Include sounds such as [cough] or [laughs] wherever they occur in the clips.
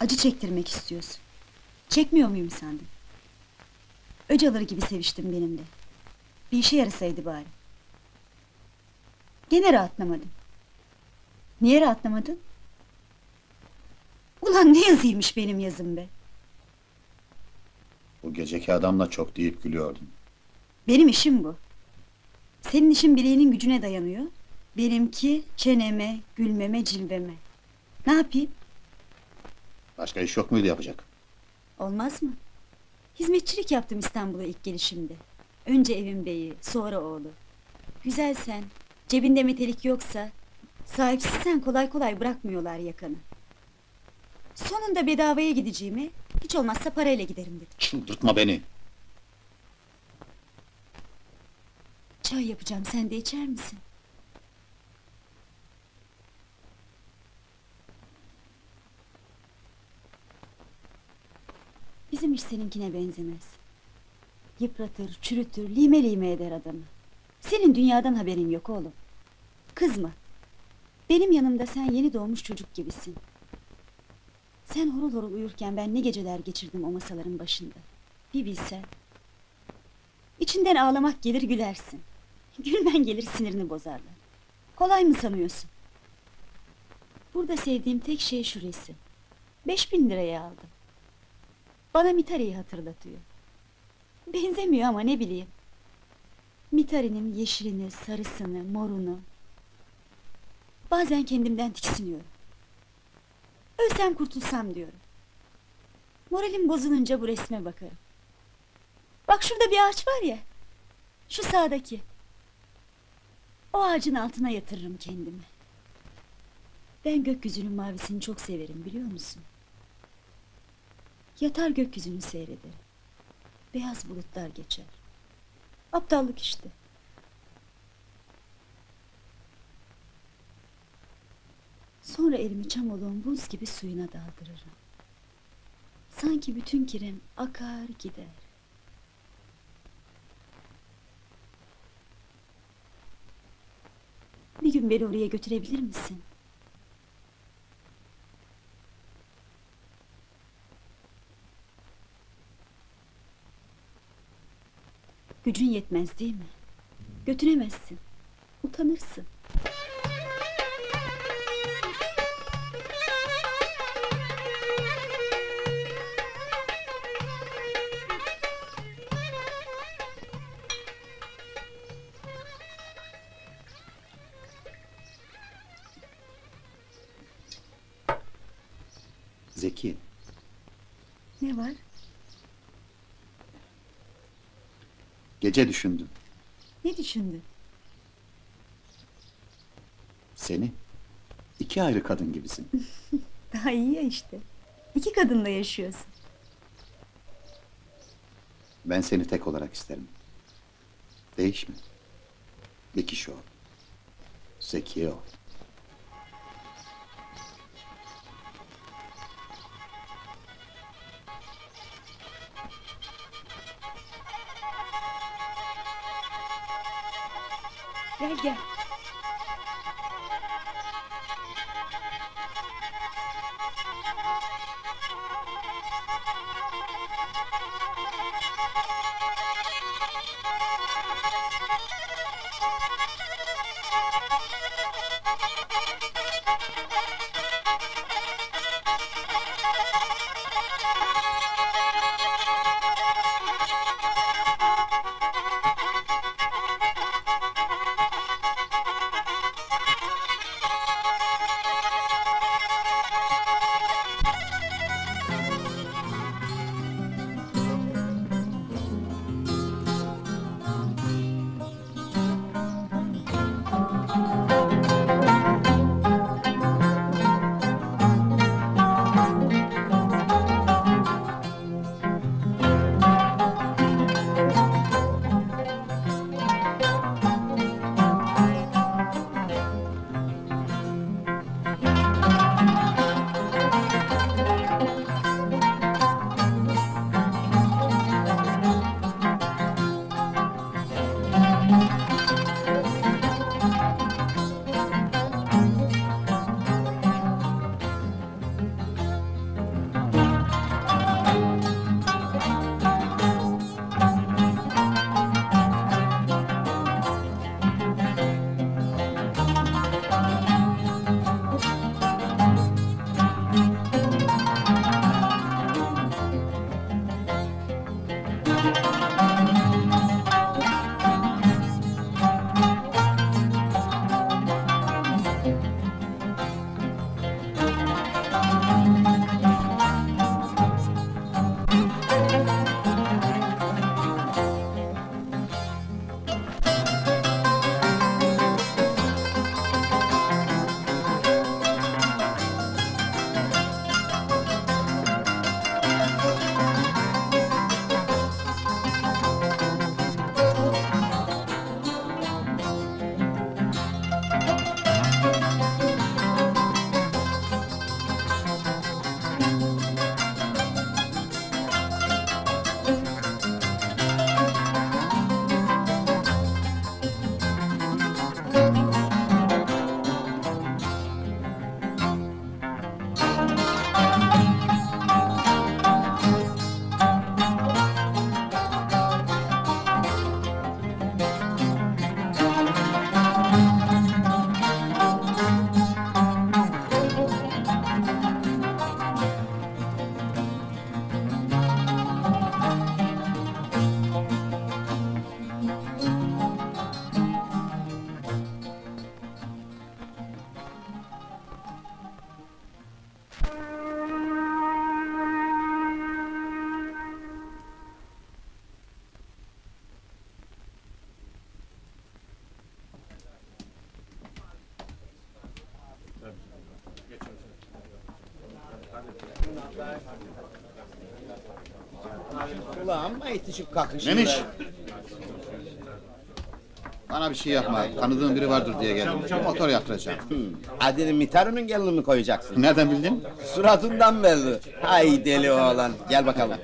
Acı çektirmek istiyorsun. Çekmiyor muyum sandın? Öcaları gibi seviştin benimle. Bir işe yarasaydı bari. Gene rahatlamadım. Niye rahatlamadın? Ulan ne yazıymış benim yazım be. Bu geceki adamla çok deyip gülüyordun. Benim işim bu. Senin işin bileğinin gücüne dayanıyor. Benimki çeneme, gülmeme, cilveme. Ne yapayım? Başka iş yok muydu yapacak? Olmaz mı? Hizmetçilik yaptım İstanbul'a ilk gelişimde. Önce evin beyi, sonra oğlu. Güzelsen, cebinde metelik yoksa... ...sahipsizsen kolay kolay bırakmıyorlar yakanı. Sonunda bedavaya gideceğimi... ...hiç olmazsa parayla giderim dedim. Çıldırtma beni. Çay yapacağım, sen de içer misin? Bizim iş seninkine benzemez. Yıpratır, çürütür, lime lime eder adamı. Senin dünyadan haberin yok oğlum. Kızma. Benim yanımda sen yeni doğmuş çocuk gibisin. Sen horul horul uyurken ben ne geceler geçirdim o masaların başında. Bir bilsen. İçinden ağlamak gelir gülersin. Gülmen gelir sinirini bozarlar. Kolay mı sanıyorsun? Burada sevdiğim tek şey şu resim. Beş bin liraya aldım. Bana Mitari'yi hatırlatıyor. Benzemiyor ama ne bileyim. Mitari'nin yeşilini, sarısını, morunu. Bazen kendimden tiksiniyorum. Ölsem kurtulsam diyorum. Moralim bozulunca bu resme bakarım. Bak şurada bir ağaç var ya. Şu sağdaki. O ağacın altına yatırırım kendimi. Ben gökyüzünün mavisini çok severim biliyor musun? Yatar gökyüzünü seyrederim. Beyaz bulutlar geçer. Aptallık işte. Sonra elimi çamoluğun buz gibi suyuna daldırırım. Sanki bütün kirim akar gider. Bir gün beni oraya götürebilir misin? Gücün yetmez değil mi? Götüremezsin. Utanırsın. Zeki, Ne var? Gece düşündüm. Ne düşündün? Seni iki ayrı kadın gibisin. [laughs] Daha iyi ya işte. İki kadınla yaşıyorsun. Ben seni tek olarak isterim. Değişme. Bir kişi ol. Zeki ol. Ulan amma itişip kakışıyor. Memiş. Bana bir şey yapma. Tanıdığım biri vardır diye geldim. Motor yaptıracağım. Adını Mitarı'nın gelini mi koyacaksın? Nereden bildin? Suratından belli. Hay deli oğlan. Gel bakalım.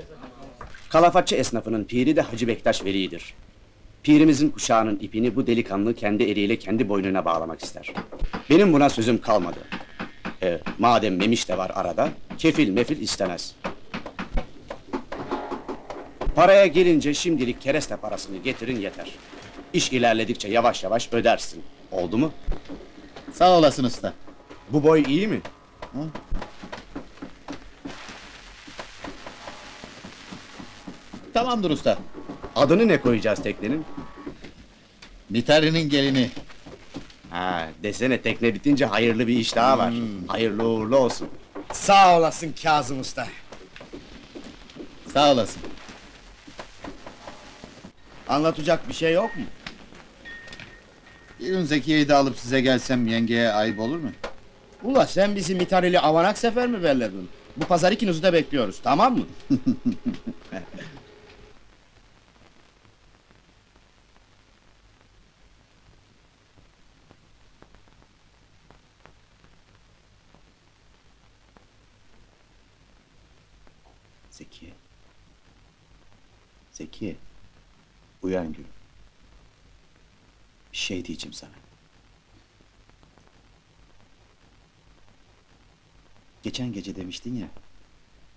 Kalafatçı esnafının piri de Hacı Bektaş Veli'dir. Pirimizin kuşağının ipini bu delikanlı kendi eliyle kendi boynuna bağlamak ister. Benim buna sözüm kalmadı. E, madem Memiş de var arada, kefil mefil istemez. Paraya gelince şimdilik kereste parasını getirin yeter. İş ilerledikçe yavaş yavaş ödersin. Oldu mu? Sağ olasın usta. Bu boy iyi mi? Tamamdır usta. Adını ne koyacağız teknenin? Mitari'nin gelini. Ha, desene tekne bitince hayırlı bir iş daha var. Hayırlı uğurlu olsun. Sağ olasın Kazım Usta. Sağ olasın. Anlatacak bir şey yok mu? Bir gün Zekiye'yi de alıp size gelsem yengeye ayıp olur mu? Ula sen bizi Mitar ile avanak sefer mi belledin? Bu pazar ikinizi de bekliyoruz tamam mı? [laughs] Zekiye. Zekiye. Uyan gülüm. Bir şey diyeceğim sana. Geçen gece demiştin ya,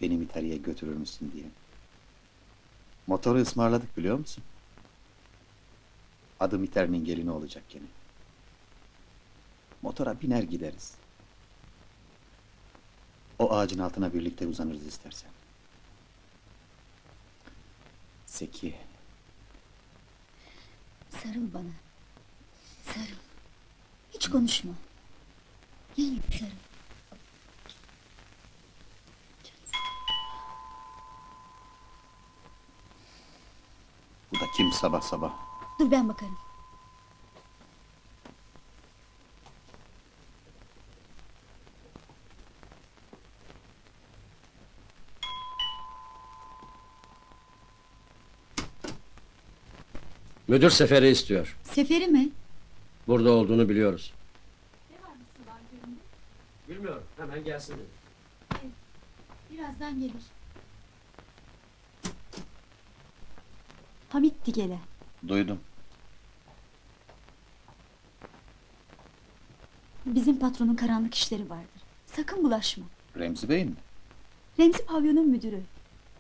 beni Mitari'ye götürür müsün diye. Motoru ısmarladık biliyor musun? Adı Mitari'nin gelini olacak gene. Motora biner gideriz. O ağacın altına birlikte uzanırız istersen. Zeki, Sarıl bana. Sarıl. Hiç konuşma. Gel sarıl. bu da kim sabah sabah? Dur ben bakarım. Müdür seferi istiyor. Seferi mi? Burada olduğunu biliyoruz. Bilmiyorum. Hemen gelsin. Birazdan gelir. Hamit Digele. Duydum. Bizim patronun karanlık işleri vardır. Sakın bulaşma. Remzi Bey mi? Remzi pavyonun müdürü.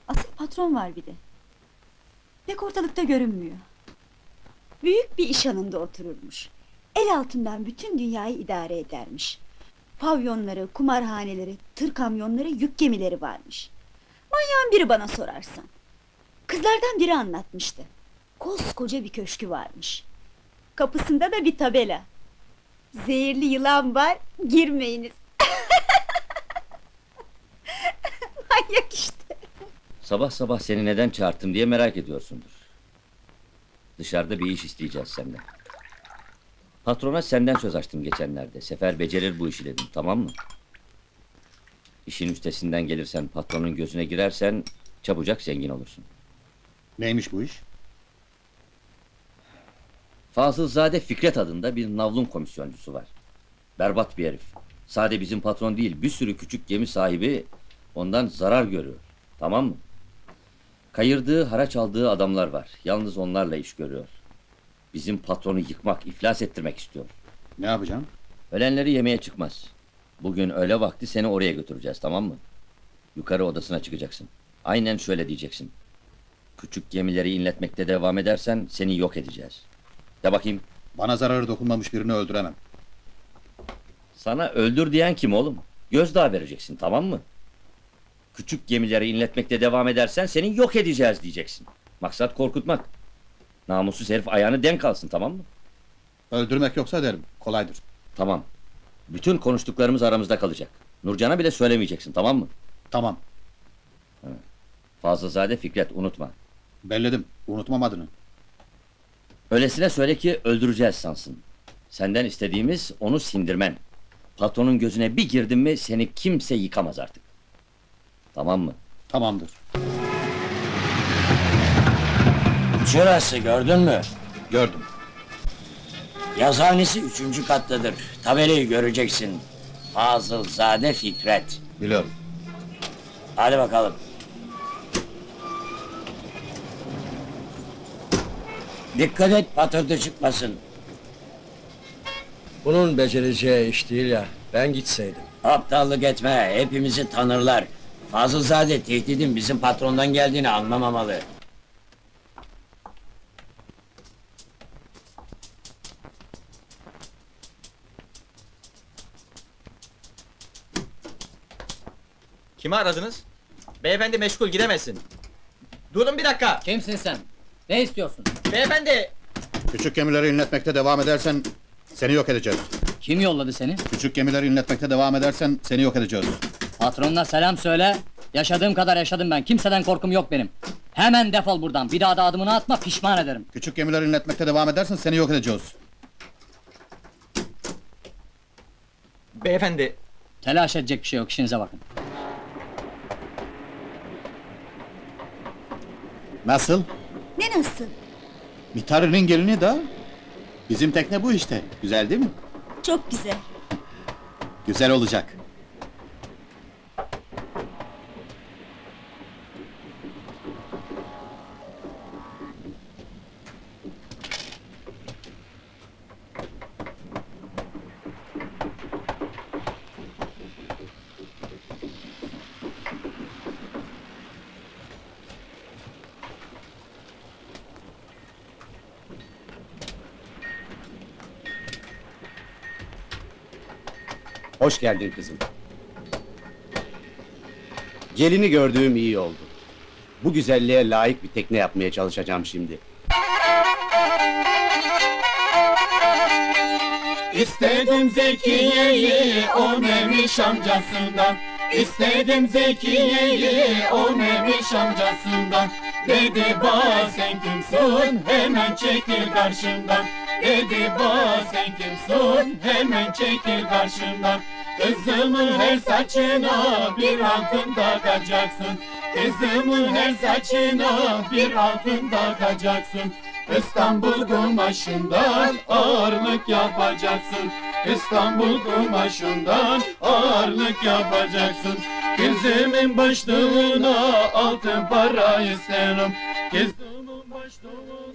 Asıl patron var bir de. Pek ortalıkta görünmüyor. Büyük bir iş hanında otururmuş. El altından bütün dünyayı idare edermiş. Pavyonları, kumarhaneleri, tır kamyonları, yük gemileri varmış. Manyağın biri bana sorarsan. Kızlardan biri anlatmıştı. Koskoca bir köşkü varmış. Kapısında da bir tabela. Zehirli yılan var, girmeyiniz. [laughs] Manyak işte. Sabah sabah seni neden çağırttım diye merak ediyorsundur. Dışarıda bir iş isteyeceğiz senden. Patrona senden söz açtım geçenlerde. Sefer becerir bu işi dedim, tamam mı? İşin üstesinden gelirsen, patronun gözüne girersen... ...çabucak zengin olursun. Neymiş bu iş? Fazılzade Fikret adında bir navlun komisyoncusu var. Berbat bir herif. Sade bizim patron değil, bir sürü küçük gemi sahibi ondan zarar görüyor. Tamam mı? Kayırdığı, haraç aldığı adamlar var. Yalnız onlarla iş görüyor. Bizim patronu yıkmak, iflas ettirmek istiyor. Ne yapacağım? Ölenleri yemeye çıkmaz. Bugün öğle vakti seni oraya götüreceğiz, tamam mı? Yukarı odasına çıkacaksın. Aynen şöyle diyeceksin. Küçük gemileri inletmekte devam edersen seni yok edeceğiz. De bakayım. Bana zararı dokunmamış birini öldüremem. Sana öldür diyen kim oğlum? Gözdağı vereceksin tamam mı? Küçük gemileri inletmekte devam edersen seni yok edeceğiz diyeceksin. Maksat korkutmak. Namussuz herif ayağını denk alsın tamam mı? Öldürmek yoksa derim. Kolaydır. Tamam. Bütün konuştuklarımız aramızda kalacak. Nurcan'a bile söylemeyeceksin tamam mı? Tamam. Fazlazade Fikret unutma. Belledim. Unutmam adını. Öylesine söyle ki öldüreceğiz sansın. Senden istediğimiz onu sindirmen. Patronun gözüne bir girdin mi seni kimse yıkamaz artık. Tamam mı? Tamamdır. Şurası gördün mü? Gördüm. Yazıhanesi üçüncü kattadır. Tabelayı göreceksin. Fazılzade Fikret. Biliyorum. Hadi bakalım. Dikkat et patırtı çıkmasın. Bunun becereceği iş değil ya. Ben gitseydim. Aptallık etme, hepimizi tanırlar. Fazılzade tehdidin bizim patrondan geldiğini anlamamalı. Kimi aradınız? Beyefendi meşgul gidemezsin. Durun bir dakika. Kimsin sen? Ne istiyorsun? Beyefendi. Küçük gemileri inletmekte devam edersen seni yok edeceğiz. Kim yolladı seni? Küçük gemileri inletmekte devam edersen seni yok edeceğiz. Patronuna selam söyle. Yaşadığım kadar yaşadım ben. Kimseden korkum yok benim. Hemen defol buradan. Bir daha da adımını atma pişman ederim. Küçük gemileri inletmekte devam edersen seni yok edeceğiz. Beyefendi. Telaş edecek bir şey yok. İşinize bakın. Nasıl? Ne nasıl? Mitarinin gelini de. Bizim tekne bu işte. Güzel değil mi? Çok güzel. Güzel olacak. Hoş geldin kızım. Gelini gördüğüm iyi oldu. Bu güzelliğe layık bir tekne yapmaya çalışacağım şimdi. İstedim Zekiye'yi o Memiş amcasından İstedim Zekiye'yi o Memiş amcasından Dedi ba sen kimsin hemen çekil karşımdan Dedi ba sen kimsin? Hemen çekil karşımdan. Kızımın her saçına bir altın takacaksın Kızımın her saçına bir altın takacaksın İstanbul kumaşından ağırlık yapacaksın. İstanbul kumaşından ağırlık yapacaksın. Kızımın başlığına altın para isterim. Kızımın başlığına